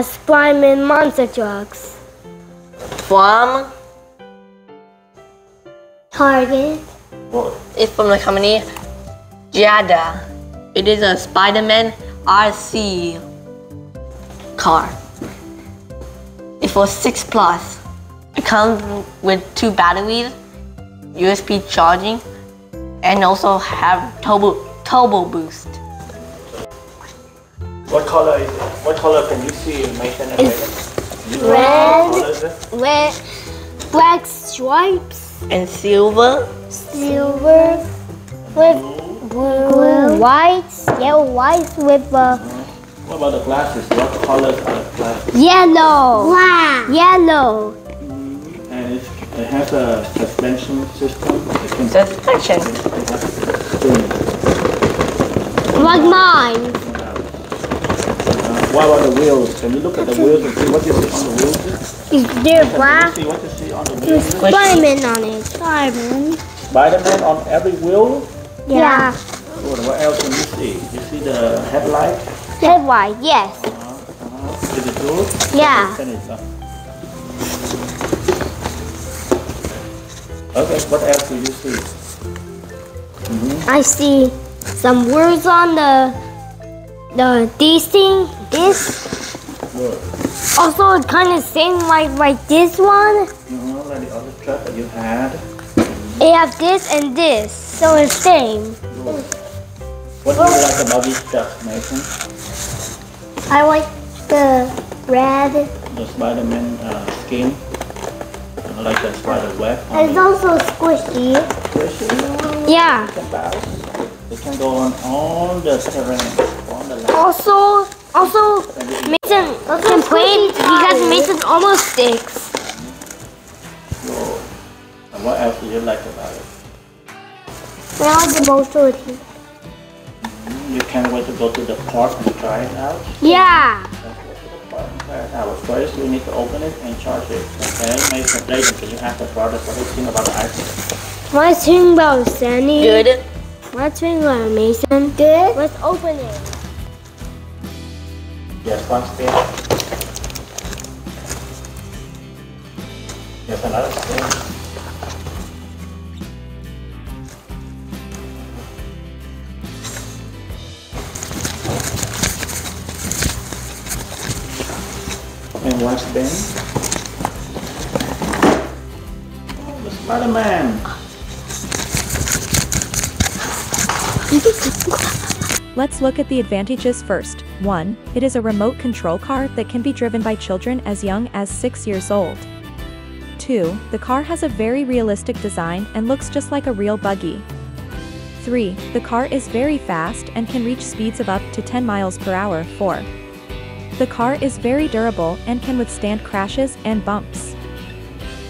as Spider-Man monster trucks. From Target. well, it's from the company Jada. It is a Spider-Man RC car. It's for six plus. It comes with two batteries, USB charging, and also have turbo turbo boost. What color is it? What color can you see in Mason and It's Megan? Red. What color is it? Red, black stripes, And silver, silver, with blue, white, yellow, white with uh, What about the glasses? What colors are the glasses? yellow, black, yellow. And it has a suspension system. Suspension. it has a spin. Like mine. Uh, about the wheels? Can you look at the wheels and see what you see on the wheels? Is there black? see what you see on the wheels? Spider-Man on it. Spider-Man. Spider-Man on every wheel? Yeah. Good. What else can you see? You see the headlight? Headlight, yes. Uh-huh. Is it good? Yeah. Okay, what else do you see? I see some words on the the this thing. This Good. also it kind of same like like this one. Uh-huh, like the other truck that you had. It have this and this, so it's same. Good. What do you like about these trucks, Mason? I like the red. The Spider-Man uh, skin? I like the spider web. on it's it. also squishy. Squishy. Yeah. It can bounce. It can go on all the terrain, on the land. Also, also Mason can play it because Mason almost sticks. Good. And what else do you like about it? I like the mobility. Mm, you can't wait to go to the park and try it out. Yeah. Let's go to the park and try it out. First, we need to open it and charge it. Okay, Mason, Jaden, can you ask the brothers what they think about the iPhone? My thing about Sandy. Good. My thing about Mason. Good. Let's open it. Yes, one spin. Yes, another spin. And one spin. Oh, the Spider-Man. Let's look at the advantages first. 1. It is a remote control car that can be driven by children as young as 6 years old. 2. The car has a very realistic design and looks just like a real buggy. 3. The car is very fast and can reach speeds of up to 10 miles per hour. 4. The car is very durable and can withstand crashes and bumps.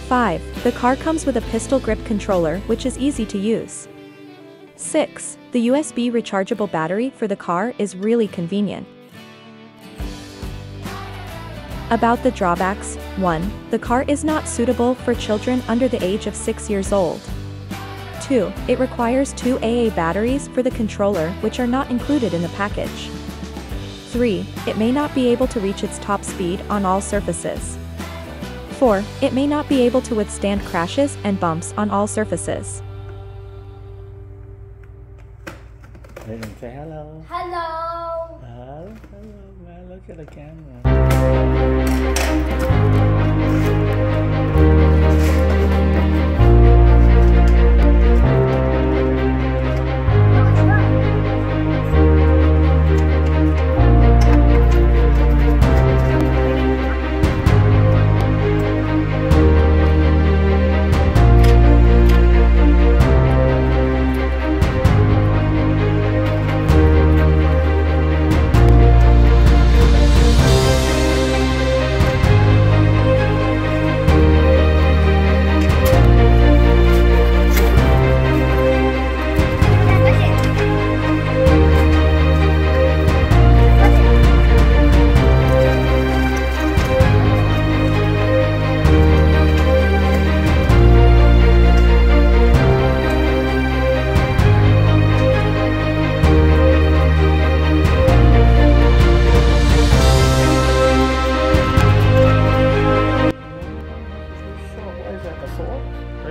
5. The car comes with a pistol grip controller which is easy to use. 6. The USB rechargeable battery for the car is really convenient. About the drawbacks 1. The car is not suitable for children under the age of 6 years old. 2. It requires two AA batteries for the controller which are not included in the package. 3. It may not be able to reach its top speed on all surfaces. 4. It may not be able to withstand crashes and bumps on all surfaces. Say hello. Hello. Hello, hello, man. Look at the camera.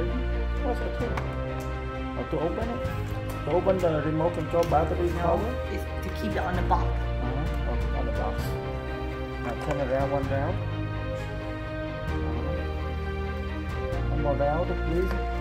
What's the key? Oh, to open it? To open the remote control battery no, power? It's to keep it on the box. Uh -huh. on, on the box. Now turn that one down. Uh-huh. One more round, please.